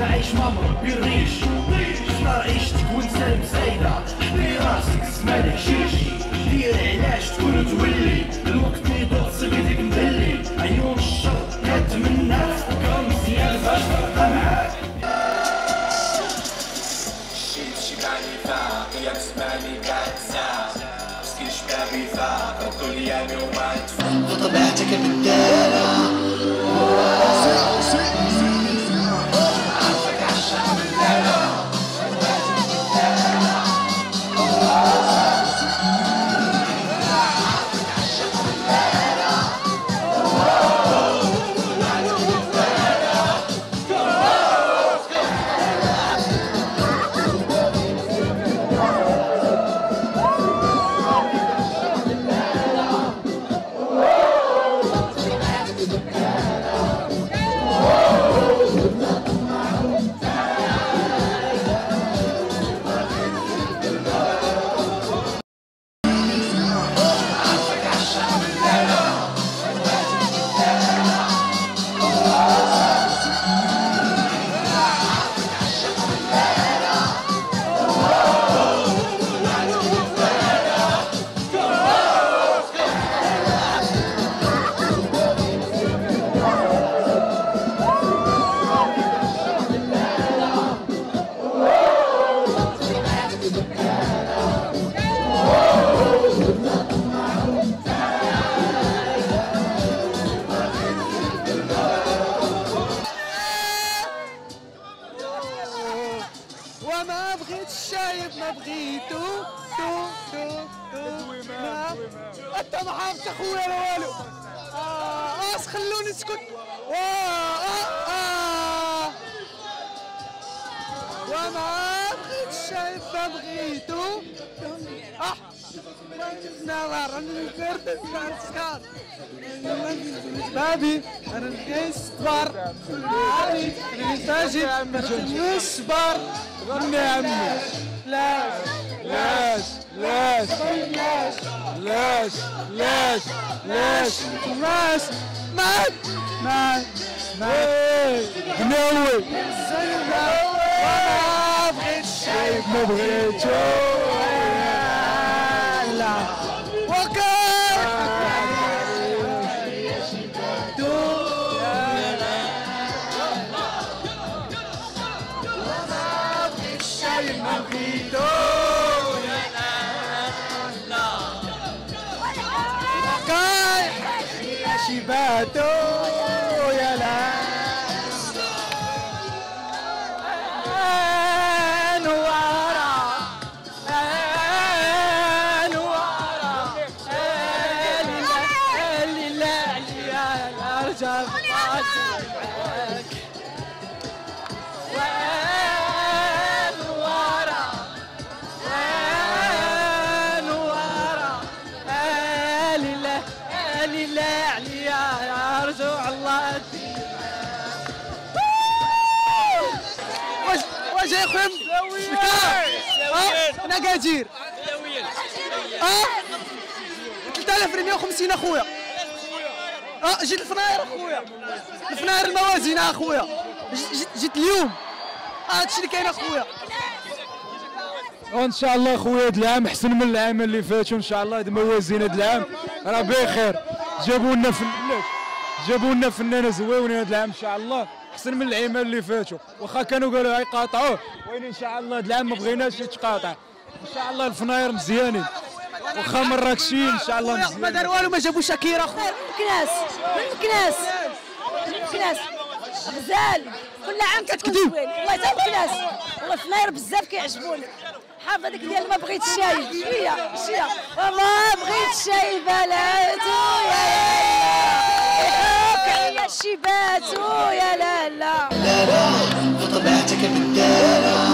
معيش ممر بالريش شنار عيشتك ونسالم زايدة حبي راسك اسمالك شيشي دير علاش تكون تولي automatic وما بغيت الشايب ما بغيتو. تو تو تو. ما أنت ما حافظ أخويا لا والو. آه آه، خلوني اسكت آه آه آه. وما بغيتو؟ آه. نار البرد نار سكار بابي أنا نقيس صبر. بابي أنا ساجد نصبر يا عمي. لاش لاش لاش. لاش لاش لاش. لاش مات مات مات بناوي بغيت ما بغيتو لا وكيف شباتو يا خويا أه أنا قادير أه 3150 أخويا. أه جيت الفناير أخويا. الفناير الموازين أخويا. جيت- اليوم. أه هادشي اللي كاين أخويا. وان شاء الله خويا هذا العام أحسن من العام اللي فات وان شاء الله هاد موازين هذا العام. راه بخير. جابوا لنا فن لا، جابوا لنا فنانة زويونين هذا العام إن شاء الله. أحسن من العيمه اللي فاتوا واخا كانوا قالوا يقاطعوه وين إن شاء الله هذا العام ما بغيناش يتقاطع إن شاء الله الفناير مزيانين. واخا مراكشين إن شاء الله ما مزيانين دار والو ما جابوا شاكير أخويا. مكناس من مكناس من مكناس غزال. كل عام كتكذب. والله تا مكناس والله فناير بزاف كيعجبوني. حافظ هذيك ديال ما بغيت الشاي شوية شوية. وما بغيت الشاي بلاتو يا. يحوك عليا الشيباتو better. Feel the magic in it better.